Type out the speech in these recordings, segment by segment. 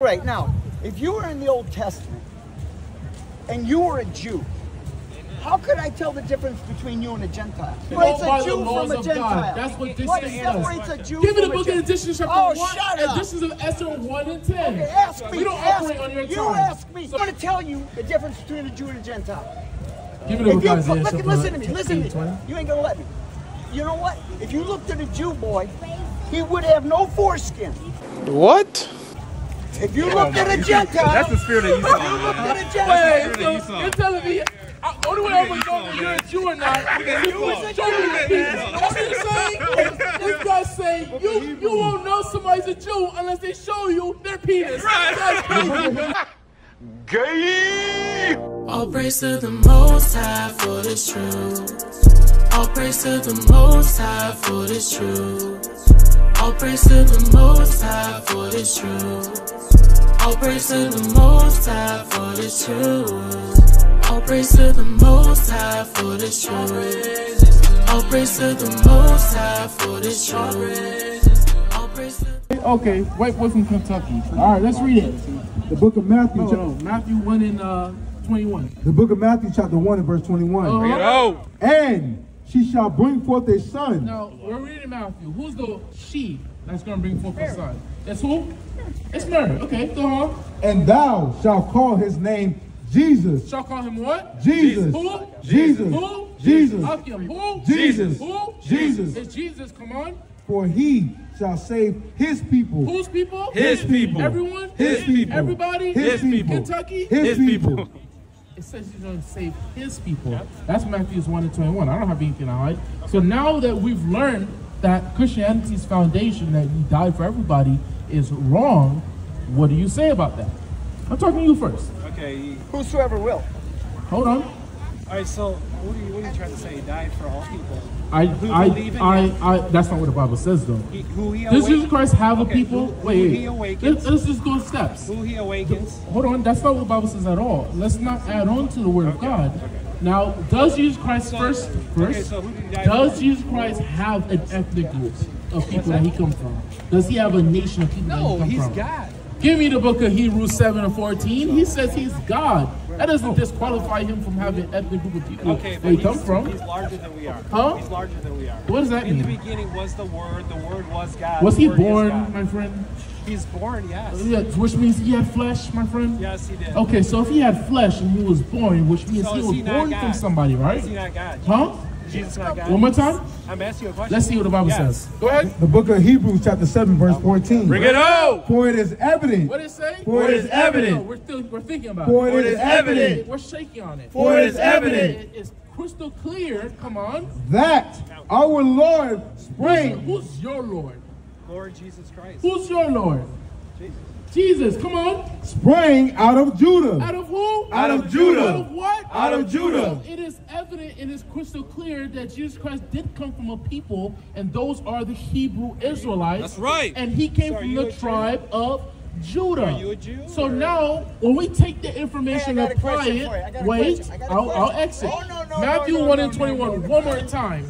Right now, if you were in the Old Testament and you were a Jew, how could I tell the difference between you and a Gentile? Separates by a the Jew laws from a of Gentile. God. That's what this What is. separates a Jew Give me the book of Gentile? Additions chapter Oh, 1 shut and up. Additions of Esther 1 and 10. Okay, ask me. We don't ask, operate on your time. you ask me. So- I'm going to tell you the difference between a Jew and a Gentile. Give me the If book you of Isaiah look, chapter listen to me, listen to me. You ain't going to let me. You know what? If you looked at a Jew boy, he would have no foreskin. What? If you looked at a Gentile, That's the spirit of if you Esau. looked at a Wait, Gentile, so you're telling me uh, only way I'm gonna know if you're a Jew or not is if you show me your penis. That's what you're saying? This guy's saying you you won't know somebody's a Jew unless they show you their penis. That's crazy. Gay! All praise to the Most High for this truth. All praise to the Most High for this truth. All praise to the Most High for this truth. All praise to the Most High for this truth. All praise to the Most High for this truth. All praise to the Most High for this truth. All praise to Okay, white boy from Kentucky. All right, let's read it. The book of Matthew, No, chap- Matthew 1 and uh, 21. the book of Matthew, chapter 1 and verse 21. Uh-huh. Oh, And she shall bring forth a son, Now, we're reading Matthew. Who's the she that's going to bring forth a son? It's who? It's Mary. Okay, go on. and thou shalt call his name Jesus. Shall call him what? Jesus. Who? Jesus. Who? Jesus. Akim. Who? Jesus. Who? Jesus. It's Jesus. Come on. For he shall save his people. Whose people? His people. Everyone? His people. Everybody? His people. Kentucky? His His people. people. It says he's going to save his people. That's Matthew 1 and 21. I don't have anything to hide. So now that we've learned that Christianity's foundation, that he died for everybody, is wrong, what do you say about that? I'm talking to you first. okay. whosoever will. Hold on. All right. So, what are you, what are you trying to say? He died for all people. I, Who I, believe in I, him? I, that's not what the Bible says, though. He, who he Does awakens. Jesus Christ have a people? who- wait, who wait. he awakens. Let's, let's just go steps. Who he awakens. Hold on, that's not what the Bible says at all. Let's not add on to the Word of God. Now, does Jesus Christ first? First, so who did he die does? Jesus Christ have an ethnic group of people that he comes from? Does he have a nation of people No, that he he's comes from? God. Give me the book of Hebrews 7 and 14. He says he's God. That doesn't oh. disqualify him from having an ethnic group of people Okay, but he he's, comes from. he's larger than we are. Huh? He's larger than we are. What does that mean? In the beginning was the Word. The Word was God. Was he born, my friend? He's born. Yes. Yeah, which means he had flesh, my friend? Yes, he did. Okay, so if he had flesh and he was born, which means So he was he born God? from somebody, right? Is he not God? Huh? Jesus not God. One more time? I'm asking you a question. Let's see what the Bible Yes. says. Go ahead. The book of Hebrews, chapter 7, verse 14. Bring it out. For it is evident. What did it say? For it is evident. No, we're still we're thinking about For it. it is evident We're shaking on it. For it is evident. It is crystal clear. Come on. that our Lord sprang. Who's your Lord? Lord Jesus Christ. Who's your Lord? Jesus. Jesus, come on. sprang out of Judah. Out of who? Out of Judah. Out of what? Out of Judah. So it is evident it's crystal clear that Jesus Christ did come from a people, and those are the Hebrew Israelites. That's right. And he came So from the a Jew? tribe of Judah. Are you a Jew, So or- now, when we take the information Hey, and apply it, for you. I got a wait. I got a I'll, I'll exit. Oh, no, no, Matthew no, no, 1 and 21, no, no, one more time.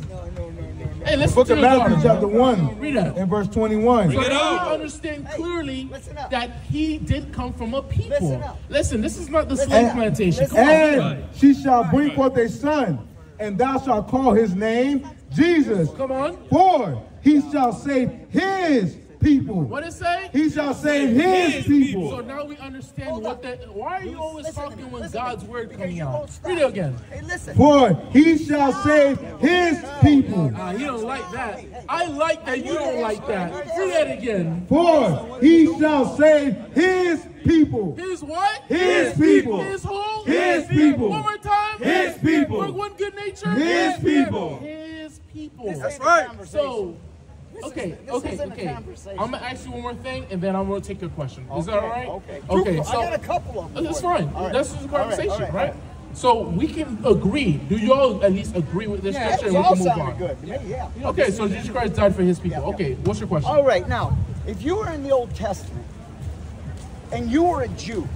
Hey, listen Book to of the Matthew, Lord. chapter 1, Read that. and verse 21. So it now we understand clearly listen up. that he did come from a people. Listen. Listen, this is not the Listen slave up. plantation. Listen Come on. And she shall bring forth a son, and thou shalt call his name Jesus. Come on. For he shall save his people. What it say? He shall save his people. So now we understand Hold what that. Why are you always Listen talking when listen God's me, word because coming out? Read it again. Hey, listen. For he shall save his people. Ah, you don't like that. I like that. You don't like that. Read that again. For he shall save his people. His what? His people. His who? His people. One more time. His people. For one good nature. His people. His people. That's right. So. Okay, okay, okay. I'm gonna ask you one more thing, and then I'm gonna take your question. Is that all right? okay. Okay. Two- I got a couple of them That's fine. Right. That's just a conversation, all right, right? all. So we can agree. Do y'all at least agree with this Yeah, scripture? and we can move on. good. Yeah, yeah. Okay, so Jesus Christ died for his people. Yeah, yeah. Okay, what's your question? All right, now, if you were in the Old Testament and you were a Jew,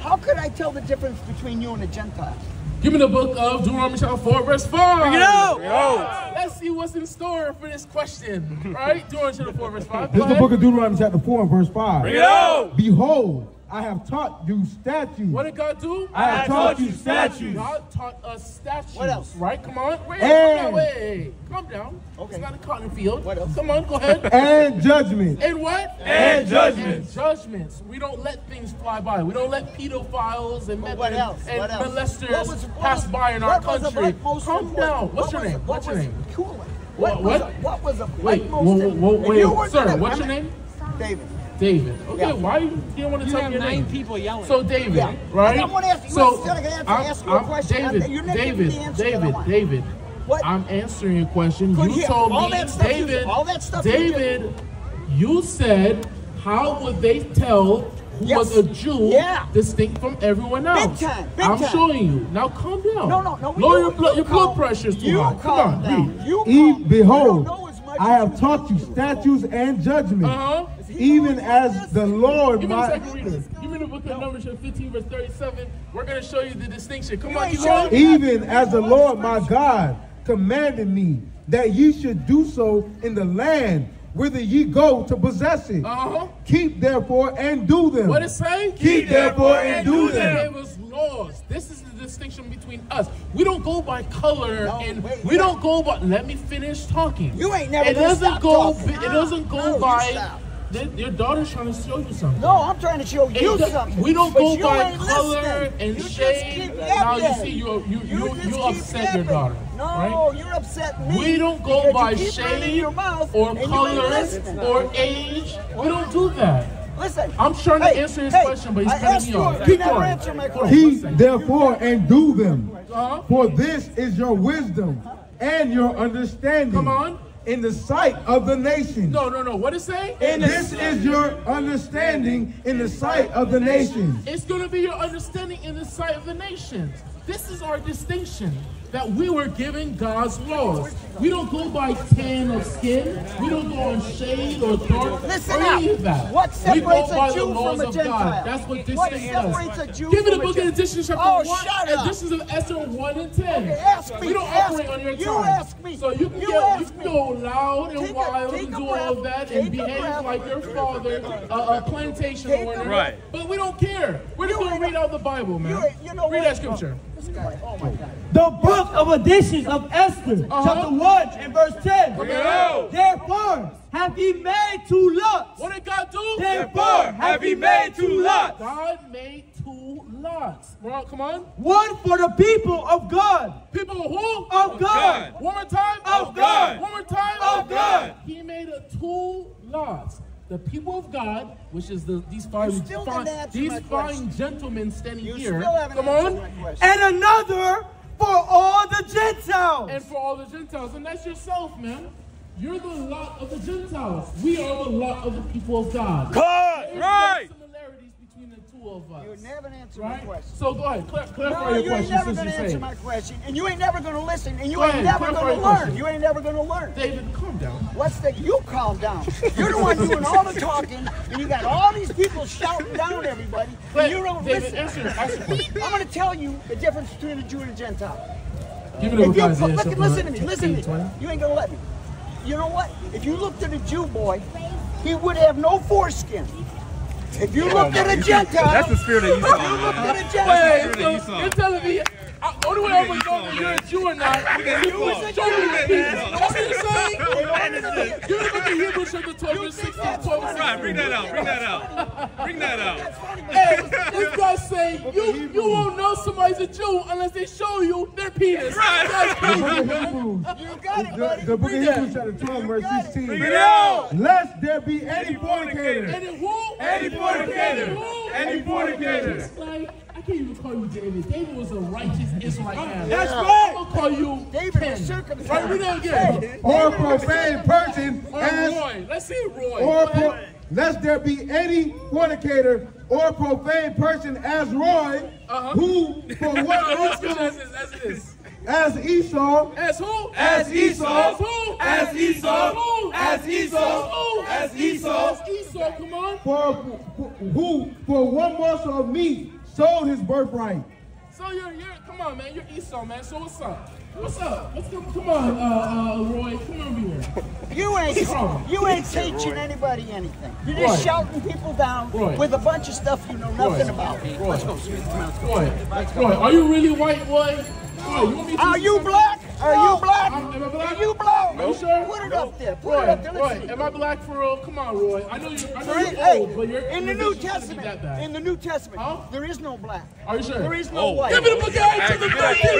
how could I tell the difference between you and a Gentile? Give me the book of Deuteronomy chapter 4, verse 5. Bring it out. Let's see what's in store for this question. Right? Deuteronomy chapter 4, verse 5. This is the book of Deuteronomy chapter 4 and verse 5. Bring it out. Behold, I have taught you statutes. What did God do? I have taught you statutes. God taught us statutes. What else? Right? Come on. Wait, And- calm down. Wait. Calm down. Okay. It's not a cotton field. What else? Come on, go ahead. And judgment. And what? And judgments. And judgments. We don't let things fly by. We don't let pedophiles and, what and- else? and What else? molesters What was- what pass was- by in our what was of country. utmost Calm down. What's your was- name? What's your name? cooler? What- was what? of- what was of Wait, utmost whoa, whoa, whoa, wait, sir, what's your name? David. David. Okay, Yeah. why you didn't want to You tell have me your nine name? people yelling. So David, Yeah. right? I'm gonna ask you- so instead of answer- I'm- ask you a I'm- question, I'm- David, you're not David, the answer David. David. What? I'm answering your question. Good, you yeah, told all me, that stuff David. did, all that stuff David, you said, how would they tell who Yes. was a Jew Yeah. distinct from everyone else? time, big I'm time. showing you. Now calm down. No, no, no. Lower your blood. you Your blood pressure is too you high. Come on, down. read. You E- calm- behold, you don't know as much I have taught you do. statutes and judgments, Uh huh. Even as the Lord Give me my second. Give me the book of Numbers, chapter 15, verse 37. We're going to show you the distinction. Come on, ain't keep going. even as the Lord my God commanded me that ye should do so in the land whither ye go to possess it. Uh-huh. Keep therefore and do them. What it say? Keep therefore and do them. It was laws. This is the distinction between us. We don't go by color No, and wait, we yeah. don't go by. Let me finish talking. You ain't never It doesn't stop go. talking. It doesn't go No, you by. Stop. Th- Your daughter's trying to show you something. No, I'm trying to show you It do- something. we don't go by color listening. and you just shade. keep Now you see you you you, just you, keep upset your yapping. daughter. No, right? you're upset me. We don't go by you shade your mouth or and color or age. We don't do that. Listen. I'm trying to hey, answer his hey, question, but he's I cutting me you, off. He Keep never going. answered my question. Keep therefore and do them. Uh-huh. For this is your wisdom and your understanding. Come on. In the sight of the nations. No, no, no. What it say? And this is your understanding in the sight of the nations. It's going to be your understanding in the sight of the nations. This is our distinction that we were given God's laws. We don't go by tan of skin. We don't go on shade or dark Listen or any up. of that. What we separates go by a the Jew laws from a Gentile? God. That's what What distinguishes separates a us. Jew Give me the a book Gen- of additions chapter Oh, 1 shut and up. additions of Esther 1 and 10. Okay, ask me, We don't ask operate on your me. time. You ask me. So you can You get, you can go loud and Take wild take and a do all of that Take and behave breath. like your father, a, a plantation Take owner. Right. But we don't care. We're just You going to read out the Bible, man. You, you know read that scripture. This guy, oh my God. The book of additions of Esther, Uh-huh. chapter 1 and verse 10. Bring it out. Therefore, have he made two lots. What did God do? Therefore, have he made two lots. God made two lots. Well, come on. One for the people of God. People of who? Of God. One more time. Of God. One more time. Of God. He made a two lots. The people of God, which is the these fine, still fine these fine gentlemen standing You here. still Come on. And another for all the Gentiles. and for all the Gentiles. And that's yourself, man. You're the lot of the Gentiles. We are the lot of the people of God. Cut. There's Right. Similarities between the two of us. You never answered my right? question. So go ahead, clar- clarify No, your you ain't question never gonna answer say. my question, and you ain't never gonna listen, and you Go ain't ahead, never gonna learn. question. You ain't never gonna learn. David, calm down. What's the? You calm down. You're the one doing all the talking, and you got all these people shouting down everybody, and you don't David, listen. answer, answer. I'm gonna tell you the difference between a Jew and a Gentile. Give the If you look, chapter listen to me, 15, listen to me. 20. You ain't gonna let me. You know what? If you looked at a Jew boy, he would have no foreskin. If you looked at a Gentile, That's the spirit of Esau, If you man. at a Gentile, you're telling me, only way I'm gonna know if you're a Jew or not is you would show me the penis. That's what you're saying? Give me the book Hebrews chapter 12, verse 16, 12, and Right, bring that out. Bring that out. Bring that out. Hey, this guy's saying you you won't know somebody's a Jew unless they show you their penis. Right. That's The book of. Hebrews, you got it, the, buddy. the book of Hebrews chapter 12 verse 16. Bring it out. Lest there be any fornicator. Any who? Any fornicator. Any fornicator. Just like I can't even call you David. David was a righteous Israelite man. That's I'm gonna call you David Ken. was circumcised. Right, read that again. Hey, Or profane person Or as Roy. Let's see Roy. or pro, lest there be any fornicator or profane person as Roy, Uh-huh. who for what go also as as it is. as Esau, As who? As Esau. As who? As Esau. As who? As Esau. As who? As Esau. As Esau, come on. for, for who for one morsel of meat sold his birthright. So you're, you're, come on, man. You're Esau, man. So what's up? What's up? What's up? Come on, uh, uh, Roy. Come over here. You ain't wrong? you ain't teaching anybody anything. You're just Roy. shouting people down Roy. with a bunch of stuff you know nothing Roy. about. Roy. Roy. Roy. Are you really white, Roy? Roy, you want me to Are you black? Are you black? I'm- am I black? Are you black? Are you sure? Put it up there. Put Roy, it up there. Roy, Let's see. am I black for real? Come on, Roy. I know you're, I know you're is- hey, old, but you're in the New vision shouldn't be Testament, in the New Testament, Huh? there is no black. Are you sure? There is no oh. white. Give me the book of Acts chapter 13.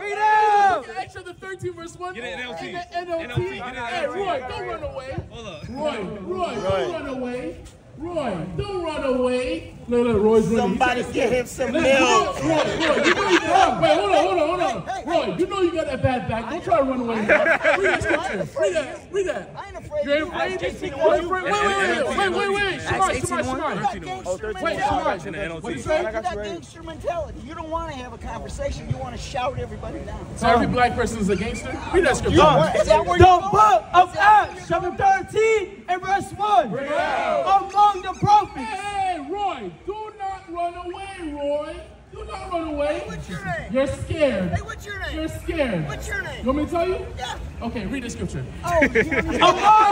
Read out! Acts chapter 13, verse 1. Get it, NLT. And the NLT. NLT, get it, Hey, Roy, don't run away. Hold up. Roy, Roy, don't run away. Roy, don't run away. Look, look, Roy's running. Somebody He's- get him some Listen, milk. Roy, Roy, Roy, you know you got Wait, hold on, hold on, hold on. Roy, you know you got that bad back. Don't try to run away now. Read that scripture. Read that. Read that. I ain't afraid You ain't of you. afraid? You ain't afraid? Wait, wait, wait, wait, wait, wait. Shemai, Shemai, oh, You Shemai. got gangster Wait, mentality. What you You say? got gangster mentality. You don't want to have a conversation. You want to shout everybody down. So every black person is a gangster? Read that scripture. What? Is that where The book of Acts, chapter 13 and verse 1. Among the prophets. Hey, hey, Roy, do not run away, Roy. Do not run away. What's your name? You're scared. Hey, what's your name? You're scared. What's your name? You want me to tell you? Yeah. Okay, read the scripture. Oh, you Among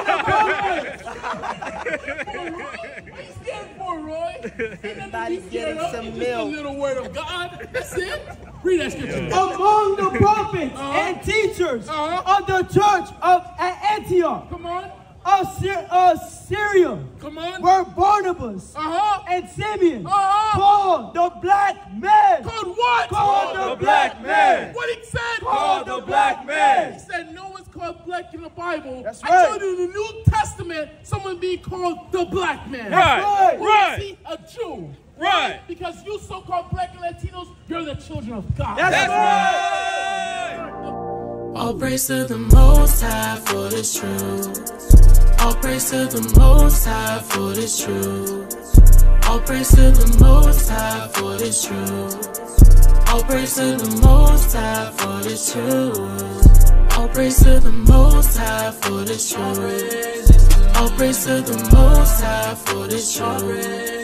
the prophets. Roy, what are you scared for, Roy? Ain't nothing to scared of. some It's just a little word of God. That's it. Read that scripture. Among the prophets Uh-huh. and teachers Uh-huh. of the church of Antioch Come on. Of Syr- uh, Syria Come on. were Barnabas Uh-huh. and Simeon Uh-huh. called the black man. Called what? Called the black man. What he said? Called the black man. He said no one's called black in the Bible. That's right. I right. told you in the New Testament, someone being called the black man. That's right. Who Right. is he? A Jew. Right. Because you so-called black and Latinos, you're the children of God. That's right. All praise to the Most High for this truth. All praise to the Most High for this truth. All praise to the Most High for this truth. All praise to the Most High for this truth. All praise to the Most High for this truth. All praise to the Most High for this truth.